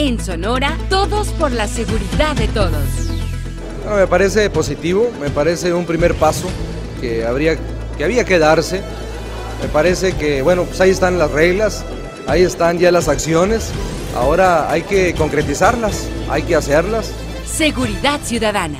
En Sonora, todos por la seguridad de todos. Ah, me parece positivo, me parece un primer paso que, habría, que había que darse. Me parece que, bueno, pues ahí están las reglas, ahí están ya las acciones. Ahora hay que concretizarlas, hay que hacerlas. Seguridad Ciudadana.